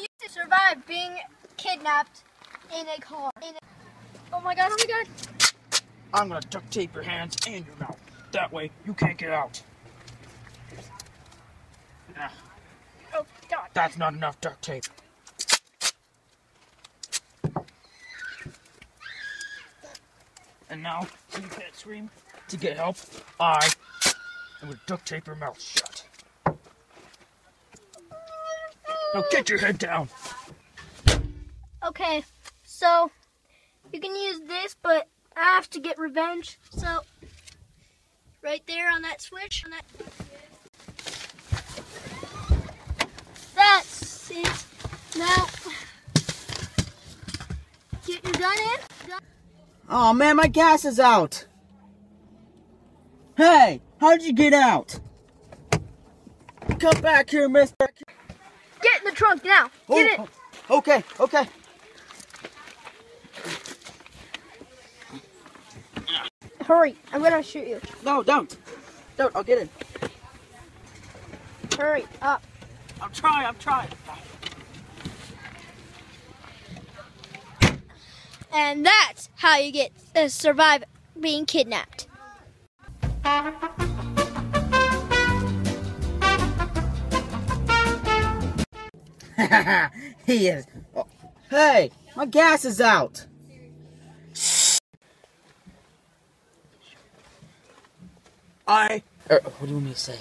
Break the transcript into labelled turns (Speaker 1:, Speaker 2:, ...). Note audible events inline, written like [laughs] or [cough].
Speaker 1: you to survive being kidnapped in a car. In a... Oh my god, oh my god.
Speaker 2: I'm gonna duct tape your hands and your mouth. That way you can't get out. Ah,
Speaker 1: Oh god.
Speaker 2: that's not enough duct tape. And now, so you can't scream to get help, I am gonna duct tape your mouth shut. Now get your head down.
Speaker 1: Okay, so you can use this, but I have to get revenge. So, right there on that switch, on that. That's it. Now, get your gun in. Gun.
Speaker 3: Oh man, my gas is out. Hey, how'd you get out? Come back here, mister.
Speaker 1: Get the trunk now. Get
Speaker 3: Oh,
Speaker 1: it.
Speaker 3: Okay, okay.
Speaker 1: Hurry! I'm gonna shoot you.
Speaker 3: No, don't. Don't, I'll get in.
Speaker 1: Hurry up.
Speaker 3: I'm trying, I'm trying.
Speaker 1: And that's how you get uh, survive being kidnapped. [laughs]
Speaker 3: he is. Oh, hey, my gas is out.
Speaker 2: I. Er, what do you want me to say?